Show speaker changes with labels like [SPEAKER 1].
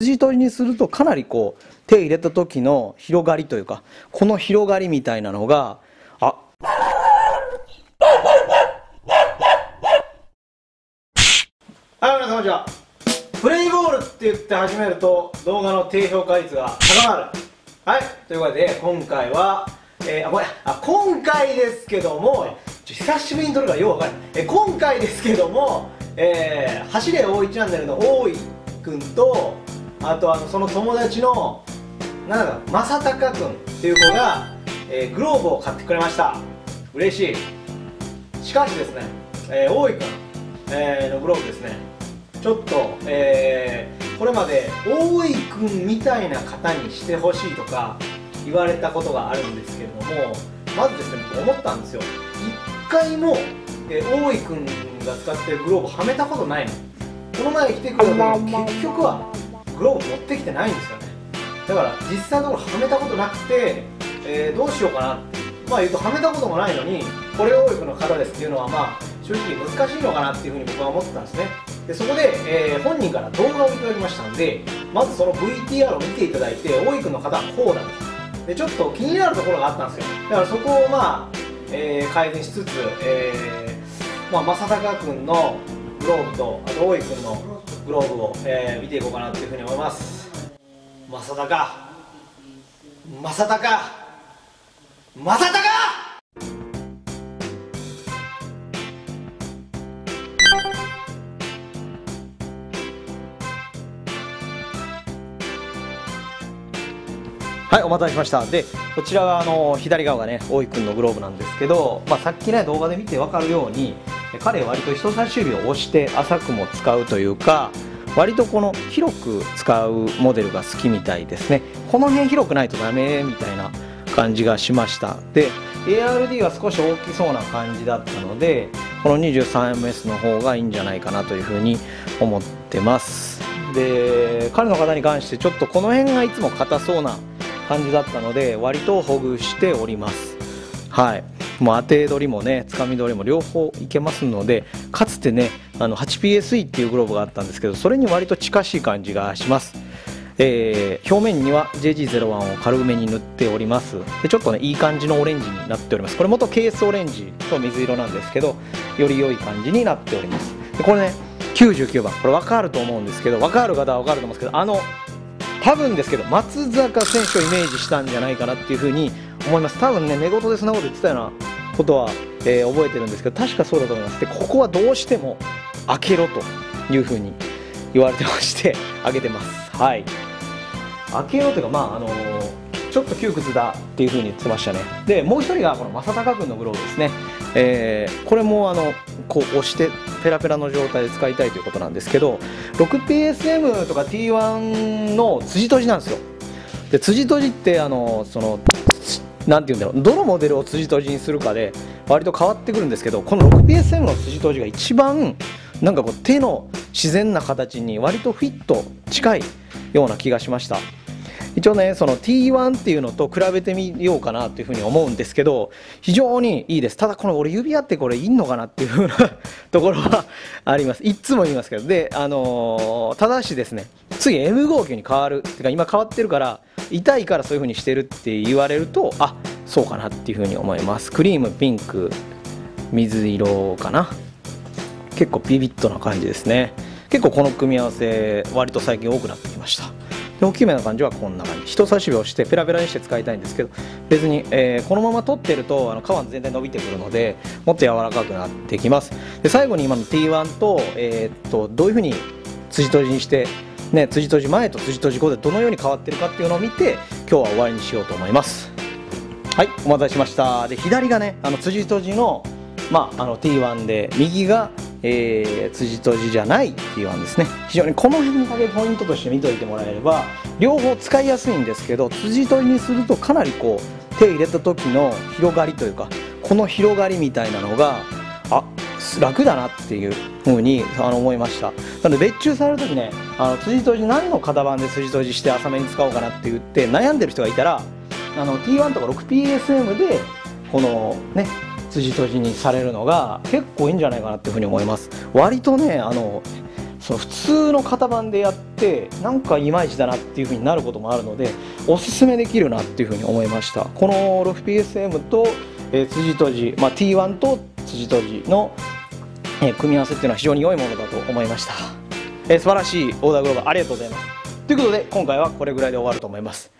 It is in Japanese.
[SPEAKER 1] 筋取りにするとかなりこう手入れた時の広がりというかこの広がりみたいなのがあはい皆さんこんにちは。プレイボールって言って始めると動画の低評価率が高まる。はいということで今回はえー、あごめんあ今回ですけども久しぶりに撮るからよう分かるえ今回ですけどもえー、走れ大井チャンネルの大井くんとあとあのその友達のなんだか正隆君っていう子が、えー、グローブを買ってくれました。嬉しい。しかしですね、えー、大井君、えー、のグローブですね。ちょっと、えー、これまで大井君みたいな方にしてほしいとか言われたことがあるんですけれどもまずですね思ったんですよ。一回も、えー、大井君が使ってるグローブはめたことないの。この前来てくれた時結局はグローブ持ってきてないんですよね。だから実際のところはめたことなくて、えー、どうしようかなって。まあ言うとはめたこともないのにこれを多くの方ですっていうのはまあ正直難しいのかなっていうふうに僕は思ってたんですね。でそこで、えー、本人から動画をいただきましたのでまずその VTR を見ていただいて大井君の方はこうだとでちょっと気になるところがあったんですよ。だからそこをまあ、えー、改善しつつ、えーまあ、正隆君のグローブとあと大井君のグローブを、えー、見ていこうかなというふうに思います。正隆正隆正隆はいお待たせしました。でこちらはあの左側がね大井君のグローブなんですけど、まあ、さっきね動画で見て分かるように彼割と人差し指を押して浅くも使うというか割とこの広く使うモデルが好きみたいですね。この辺広くないとダメみたいな感じがしました。で ARD が少し大きそうな感じだったのでこの 23ms の方がいいんじゃないかなというふうに思ってます。で彼の方に関してちょっとこの辺がいつも硬そうな感じだったので割とほぐしております。はい。もう当て取りもねつかみ取りも両方いけますのでかつてねあの 8PSE っていうグローブがあったんですけどそれに割と近しい感じがします、えー、表面には JG01 を軽めに塗っております。でちょっとねいい感じのオレンジになっております。これ元ケースオレンジと水色なんですけどより良い感じになっております。でこれね99番これ分かると思うんですけど分かる方は分かると思うんですけどあの多分ですけど松坂選手をイメージしたんじゃないかなっていうふうに思います。多分ね寝言でそんなこと言ってたようなことは、えー、覚えてるんですけど確かそうだと思います。でここはどうしても開けろというふうに言われてまして 開けてます。はい。開けろというかまああのー、ちょっと窮屈だっていうふうに言ってましたね。でもう一人がこの正隆君のグローブですね、えー、これもあのこう押してペラペラの状態で使いたいということなんですけど 6PSM とか T1 の辻閉じなんですよ。で辻閉じってあのその何て言うんだろう。どのモデルを辻閉じにするかで割と変わってくるんですけどこの 6PSM の辻閉じが一番なんかこう手の自然な形に割とフィット近いような気がしました。一応ねその T1 っていうのと比べてみようかなというふうに思うんですけど非常にいいです。ただこの俺指輪ってこれいんのかなっていうふうな ところはあります。いつも言いますけど。であのー、ただしですね次 M59 に変わるっていうか今変わってるから痛いからそういう風にしてるって言われるとあそうかなっていう風に思います。クリームピンク水色かな。結構ビビッとな感じですね。結構この組み合わせ割と最近多くなってきました。で大きめな感じはこんな感じ。人差し指をしてペラペラにして使いたいんですけど別に、えー、このまま取ってるとあの皮全体伸びてくるのでもっと柔らかくなってきます。で最後に今の T1 と,、えー、っとどういう風に辻閉じにしてね、辻閉じ前と辻閉じ後でどのように変わってるかっていうのを見て今日は終わりにしようと思います。はいお待たせしました。で左がねあの辻閉じの,、まあ、あの T1 で右が、えー、辻閉じじゃない T1 ですね。非常にこの辺だけポイントとして見といてもらえれば両方使いやすいんですけど辻閉じにするとかなりこう手入れた時の広がりというかこの広がりみたいなのがあ楽だなっていうふうにあの思いました。なので別注される時ねあの辻閉じ何の型番で辻閉じして浅めに使おうかなって言って悩んでる人がいたらあの T1 とか 6PSM でこのね辻閉じにされるのが結構いいんじゃないかなっていうふうに思います。割とねあのその普通の型番でやってなんかいまいちだなっていう風になることもあるのでおすすめできるなっていう風に思いました。このロフ PSM と、えー、辻閉じ、まあ、T1 と辻閉じの、え、組み合わせっていうのは非常に良いものだと思いました、え、素晴らしいオーダーグローバーありがとうございます。ということで今回はこれぐらいで終わると思います。